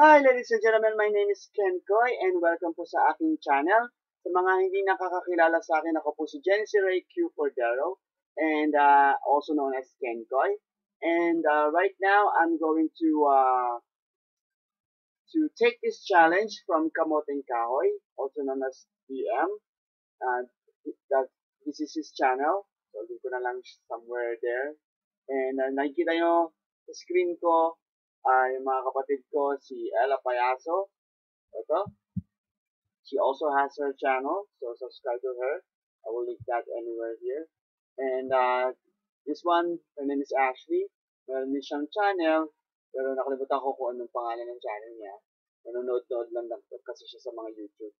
Hi ladies and gentlemen, my name is Ken Koy and welcome po sa aking channel. Sa mga hindi nakakakilala sa akin, ako po si Genesee Ray Q. Cordero and uh, also known as Ken Koy. And uh, right now, I'm going to uh, to take this challenge from Kamoteng Kahoy, also known as DM. Uh, that, this is his channel. So, ko na lang somewhere there. And uh, nakikita nyo sa screen ko, uh, yung mga kapatid ko, si Ella Payaso. Ito. She also has her channel, so subscribe to her. I will link that anywhere here. And uh, this one, her name is Ashley. Meron din siyang channel, pero nakalimutan ko kung anong pangalan ng channel niya. Nanonood-nood lang lang kasi siya sa mga YouTube.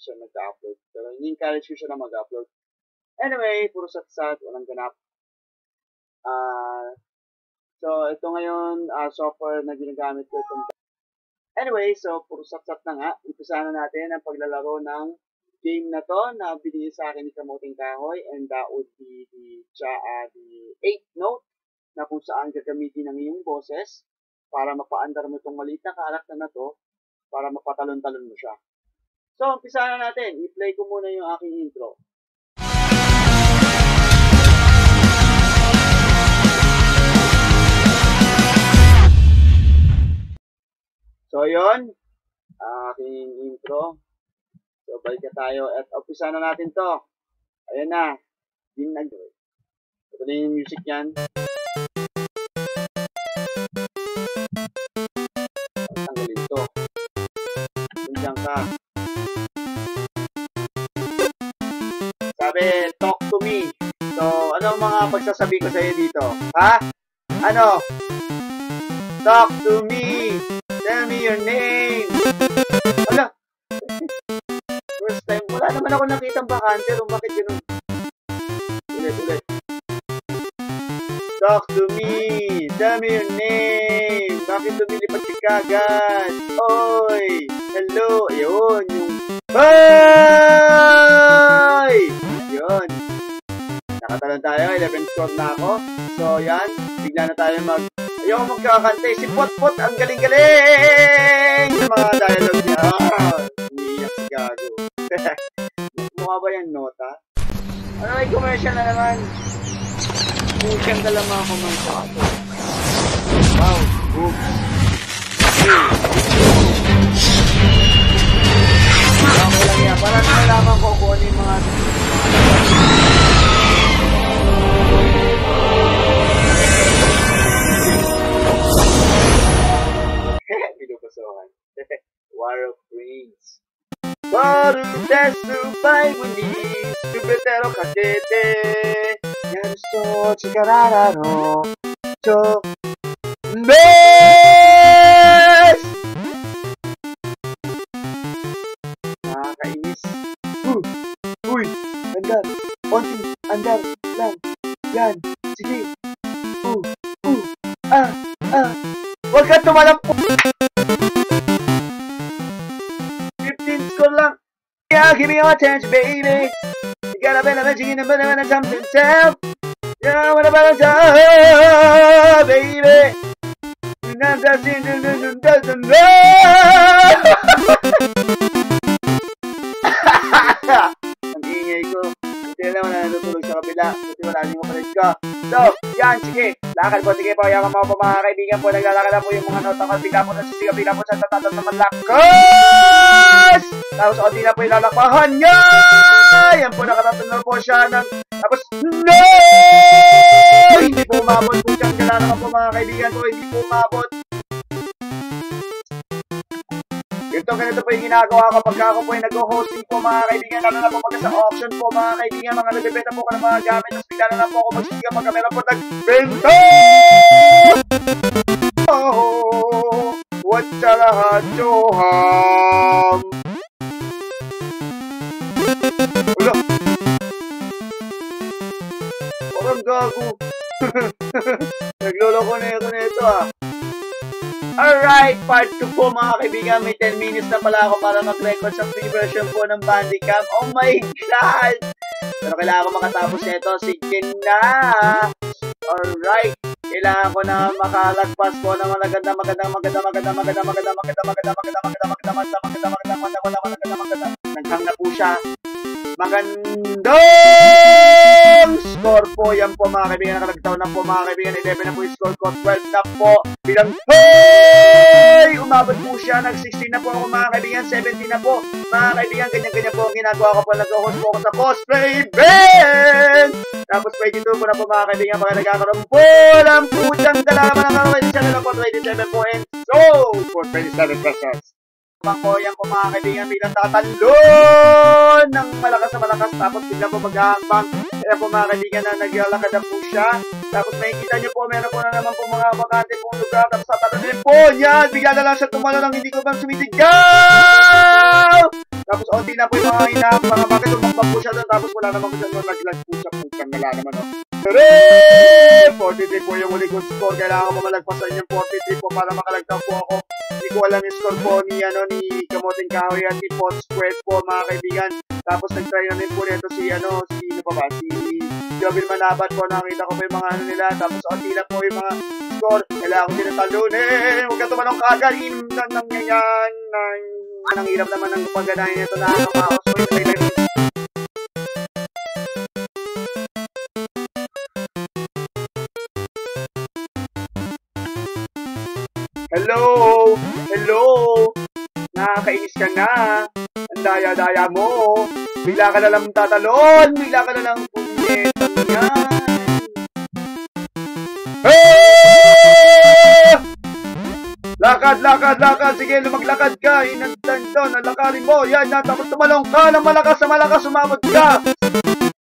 Siya nag-upload. Pero ini-encourage ko siya na mag-upload. Anyway, puro satsat, walang ganap. Uh, so, ito ngayon, uh, software na ginagamit ko itong Anyway, so, puro satsat na nga. Umpisa na natin ang paglalaro ng game na to na binigay sa akin ni Kamoting Kahoy and that would be the, uh, the 8th note na kung saan gagamitin ang iyong boses para mapaandar mo itong maliit na karakter na to para mapatalon-talon mo siya. So, umpisa na natin. I-play ko muna yung aking intro. So, yon aking intro. So, balik na tayo at umpisa na natin to. Ayan na. Din na. Ito na yung music yan. Tanggalin to. Nandiyan ka. Sabi, talk to me. So, ano mga pagsasabi ko sa iyo dito? Ha? Ano? Talk to me. Tell me your name. Wala. First time. Wala naman ako nakita bakante. O bakit ganun? Ulit, ulit. Talk to me. Tell me your name. Bakit lumilipad ka kagad? Oy! Hello! Ayun, yung... Hoy! Yun. Nakatalon tayo. 11 score na ako. So, yan. Bigla na tayo mag... Ayoko magkakante. Si Potpot, ang galing-galing! Yung mga dialogue niya. Si Gago. Mukha ba yung nota? Ano may commercial na naman? Pusyang ka lang mga commercial. Wow. Oops. Okay lang yan. Para nalaman ko kung ano yung mga... ワールドス5に全てをかけて、やる人力なの、ちょ、でーすなんかいいっす。う、い、アンダル、オンティ、アン、ラン、ラン、次、う、う、あ、あ、わかったまだっ your attention, baby. You got a of magic in the middle and something tell. Yeah, what about the baby? Not dancing, doesn't Ang ingay ko. Hindi naman na natutulog sa kabila. Buti wala kapalit ko. So, yan, sige. Lakad po, sige po. Yakan mo po mga kaibigan po. Naglalakad na po yung mga nota ko. Bigla po na sisigaw. Bigla po sa tatatas na malakas. Tapos, di na po yung lalakbahan niya. Yan po, nakatatunod po siya ng... Tapos, no! Hindi po umabot po siya. Kailangan po mga kaibigan ko. Hindi po umabot. Ito, ganito po yung ginagawa ko pagka ako po yung nag-hosting po mga kaibigan, lalo na po pagka sa auction po mga kaibigan, mga nagbibenta po ko ng mga gamit, tapos bigla na lang po ako magsiga pagka meron po nagbenta! Oh, what lahat, Joham? Gago. Nagloloko na ito na ito ah. Alright, part 2 po mga kaibigan. May 10 minutes na pala ako para mag-record sa free version po ng Bandicam. Oh my God! Pero kailangan ko makatapos nito. Sige na! Alright. Kailangan ko na makalagpas po ng maganda, maganda, maganda, maganda, maganda, maganda, maganda, maganda, maganda, maganda, maganda, maganda, maganda, maganda, maganda, maganda, maganda, maganda. Naghang na po siya. Magandang score po. Yan po mga kaibigan. Nakalagtaw na po mga kaibigan. 11 na po yung score ko. 12 na po. Bilang Hey! Umabot po siya. Nag-16 na po ako mga kaibigan. 17 na po. Mga kaibigan, ganyan-ganyan po ang ginagawa ko po. Nag-host po ako sa cosplay event! Tapos 22 po na po mga kaibigan. Pagka nagkakaroon po ng putang kalaman ng mga channel po 27 po and so for 27 pesos. Pangkoyang ko mga kaibigan bilang tatalon ng malakas na malakas tapos bigla po maghahambang. Kaya po mga kaibigan na naglalakad na po siya. Tapos makikita nyo po meron po na naman po mga bakante pong lugar. Tapos tatalon po yan. Bigla na lang siya tumalo ng hindi ko bang sumisigaw. Tapos onti na po yung mga hinahang mga bakit tumakbang po siya doon. Tapos wala naman po siya doon. Naglag po siya. Putang nala naman o. Hooray! 43 po yung uli kong score. Kailangan ko malagpasan yung 43 po para makalagtang po ako. Hindi ko alam yung score po ni, ano, ni Kamoting Kahoy at ni Pot Square po mga kaibigan. Tapos nag-try na rin po nito si, ano, si, ano pa ba, si Jobil Manabat po. Nakita ko po yung mga ano nila. Tapos onti na po yung mga score. Kailangan ko din talunin. Huwag ka tumalong kagad. Inom na nang yan. Nang, ang hirap naman ng paganahin ito na nakakaos ko daya-daya mo. Bigla ka na lang tatalon. Bigla ka na lang punyetang yan. Ah! Lakad, lakad, lakad. Sige, lumaglakad ka. Inantan doon. Nalakarin mo. Yan na. Tapos tumalong ka ng malakas na malakas. Umabot ka.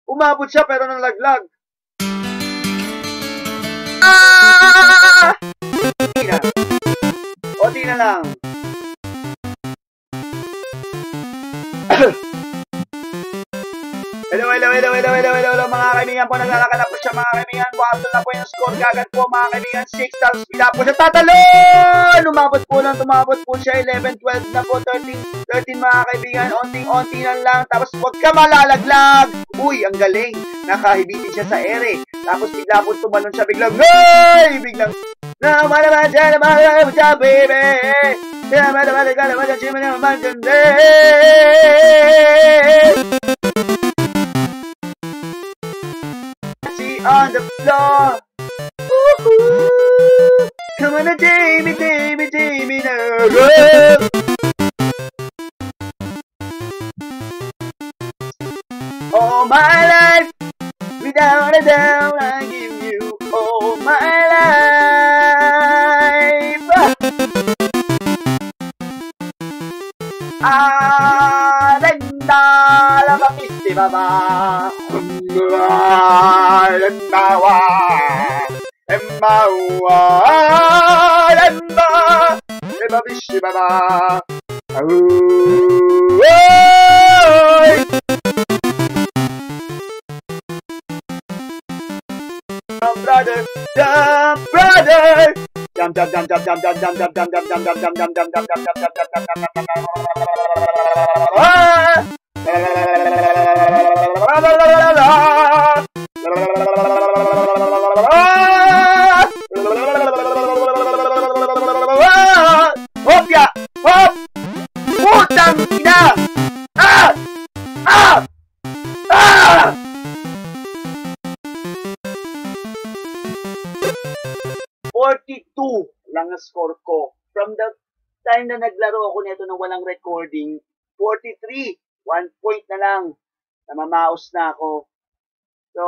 Umabot siya pero nalaglag. Ah! Tina. O, di na lang. Hello, hello, hello, hello, hello, hello, hello, mga kaibigan po, naglalakad na po siya, mga kaibigan, buhato na po yung score, gagad po, mga kaibigan, 6 times, pila po siya, tatalon! Umabot po lang, tumabot po siya, 11, 12 na po, 13, 13, mga kaibigan, onting-onti na lang, tapos huwag ka malalaglag! Uy, ang galing, nakahibitin siya sa ere, tapos bigla po tumalon siya, biglang, hey! Biglang, na dyan, wala ba dyan, baby! Yeah. See on the floor. Ooh, come on, and take me, now. All my life, without a doubt, I give you all my life. Baba, Umwa, Emmawa, Emmawa, Emma, Bishi Baba. Brother, ya! Hop! Putang ina! Ah! Ah! Ah! 42 lang ang score ko. From the time na naglaro ako nito na walang recording, 43. One point na lang. Namamaos na ako. So,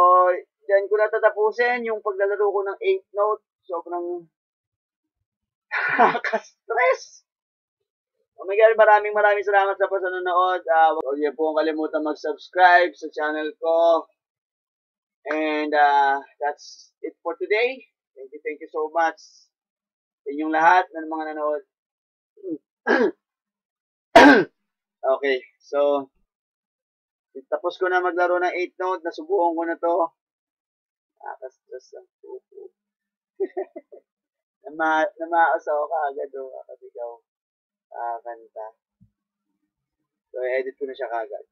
dyan ko natatapusin yung paglalaro ko ng 8 note. Sobrang nakaka-stress. Oh my God, maraming maraming salamat sa panonood. Uh, huwag niyo po kalimutan mag-subscribe sa channel ko. And uh, that's it for today. Thank you, thank you so much sa inyong lahat ng mga nanood. okay, so tapos ko na maglaro ng 8 note, nasubukan ko na to. Nakastress ang pupo. Nama, namaas ako kaagad o, oh, kakasigaw. Kakanta. So, edit ko na siya kaagad.